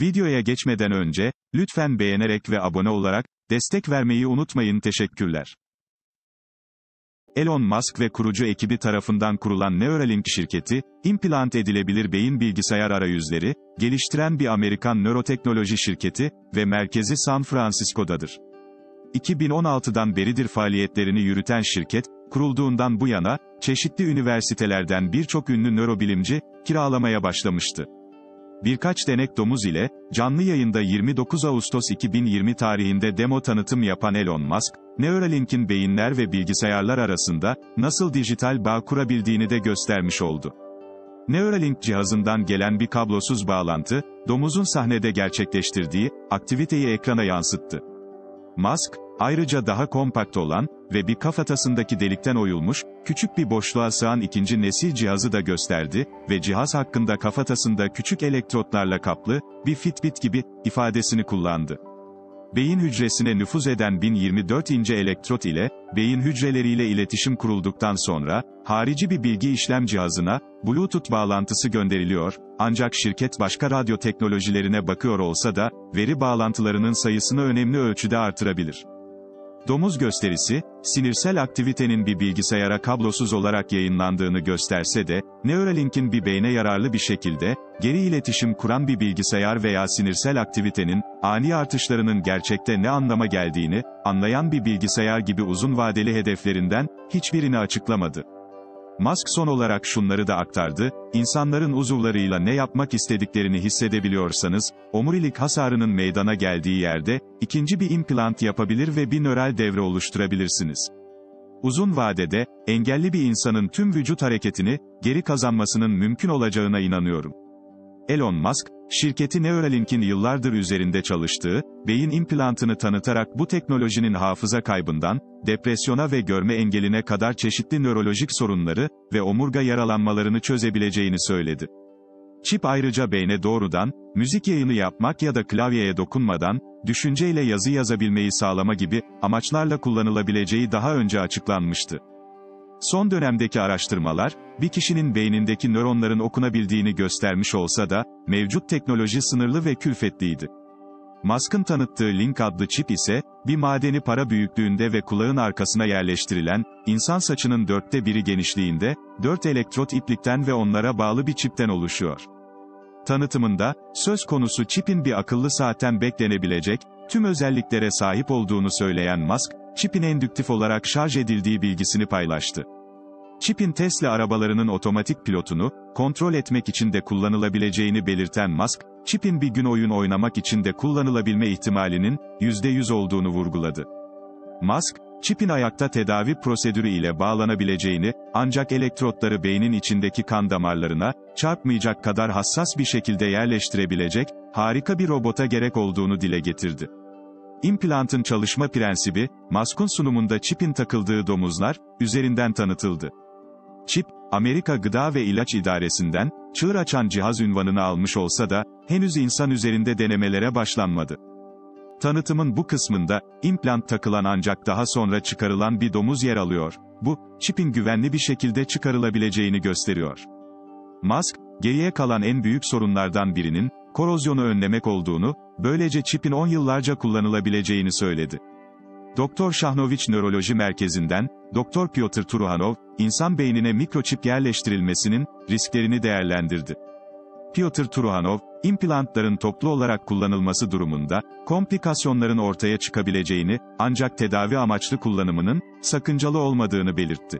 Videoya geçmeden önce, lütfen beğenerek ve abone olarak, destek vermeyi unutmayın teşekkürler. Elon Musk ve kurucu ekibi tarafından kurulan Neuralink şirketi, implant edilebilir beyin bilgisayar arayüzleri, geliştiren bir Amerikan nöroteknoloji şirketi ve merkezi San Francisco'dadır. 2016'dan beridir faaliyetlerini yürüten şirket, kurulduğundan bu yana, çeşitli üniversitelerden birçok ünlü nörobilimci, kiralamaya başlamıştı. Birkaç denek domuz ile, canlı yayında 29 Ağustos 2020 tarihinde demo tanıtım yapan Elon Musk, Neuralink'in beyinler ve bilgisayarlar arasında, nasıl dijital bağ kurabildiğini de göstermiş oldu. Neuralink cihazından gelen bir kablosuz bağlantı, domuzun sahnede gerçekleştirdiği, aktiviteyi ekrana yansıttı. Musk, ayrıca daha kompakt olan ve bir kafatasındaki delikten oyulmuş, küçük bir boşluğa sığan ikinci nesil cihazı da gösterdi ve cihaz hakkında kafatasında küçük elektrotlarla kaplı, bir Fitbit gibi, ifadesini kullandı. Beyin hücresine nüfuz eden 1024 ince elektrot ile, beyin hücreleriyle iletişim kurulduktan sonra, harici bir bilgi işlem cihazına, Bluetooth bağlantısı gönderiliyor, ancak şirket başka radyo teknolojilerine bakıyor olsa da, veri bağlantılarının sayısını önemli ölçüde artırabilir. Domuz gösterisi, sinirsel aktivitenin bir bilgisayara kablosuz olarak yayınlandığını gösterse de, Neuralink'in bir beyne yararlı bir şekilde, geri iletişim kuran bir bilgisayar veya sinirsel aktivitenin, ani artışlarının gerçekte ne anlama geldiğini, anlayan bir bilgisayar gibi uzun vadeli hedeflerinden, hiçbirini açıklamadı. Musk son olarak şunları da aktardı, insanların uzuvlarıyla ne yapmak istediklerini hissedebiliyorsanız, omurilik hasarının meydana geldiği yerde, ikinci bir implant yapabilir ve bir nöral devre oluşturabilirsiniz. Uzun vadede, engelli bir insanın tüm vücut hareketini, geri kazanmasının mümkün olacağına inanıyorum. Elon Musk, şirketi Neuralink'in yıllardır üzerinde çalıştığı, beyin implantını tanıtarak bu teknolojinin hafıza kaybından, depresyona ve görme engeline kadar çeşitli nörolojik sorunları ve omurga yaralanmalarını çözebileceğini söyledi. Çip ayrıca beyne doğrudan, müzik yayını yapmak ya da klavyeye dokunmadan, düşünceyle yazı yazabilmeyi sağlama gibi, amaçlarla kullanılabileceği daha önce açıklanmıştı. Son dönemdeki araştırmalar, bir kişinin beynindeki nöronların okunabildiğini göstermiş olsa da, mevcut teknoloji sınırlı ve külfetliydi. Musk'ın tanıttığı Link adlı çip ise, bir madeni para büyüklüğünde ve kulağın arkasına yerleştirilen, insan saçının dörtte biri genişliğinde, dört elektrot iplikten ve onlara bağlı bir çipten oluşuyor. Tanıtımında, söz konusu çipin bir akıllı saatten beklenebilecek, tüm özelliklere sahip olduğunu söyleyen Musk, çipin endüktif olarak şarj edildiği bilgisini paylaştı. Çipin Tesla arabalarının otomatik pilotunu, kontrol etmek için de kullanılabileceğini belirten Musk, çipin bir gün oyun oynamak için de kullanılabilme ihtimalinin, %100 olduğunu vurguladı. Musk, çipin ayakta tedavi prosedürü ile bağlanabileceğini, ancak elektrotları beynin içindeki kan damarlarına, çarpmayacak kadar hassas bir şekilde yerleştirebilecek, harika bir robota gerek olduğunu dile getirdi. Implantın çalışma prensibi, Musk'un sunumunda çipin takıldığı domuzlar, üzerinden tanıtıldı. Çip, Amerika Gıda ve İlaç İdaresi'nden, çığır açan cihaz ünvanını almış olsa da, henüz insan üzerinde denemelere başlanmadı. Tanıtımın bu kısmında, implant takılan ancak daha sonra çıkarılan bir domuz yer alıyor. Bu, çipin güvenli bir şekilde çıkarılabileceğini gösteriyor. Musk, geriye kalan en büyük sorunlardan birinin, korozyonu önlemek olduğunu, böylece çipin 10 yıllarca kullanılabileceğini söyledi. Doktor Şahnoviç Nöroloji Merkezi'nden, Doktor Piotr Turuhanov, insan beynine mikroçip yerleştirilmesinin, risklerini değerlendirdi. Piotr Turuhanov, implantların toplu olarak kullanılması durumunda, komplikasyonların ortaya çıkabileceğini, ancak tedavi amaçlı kullanımının, sakıncalı olmadığını belirtti.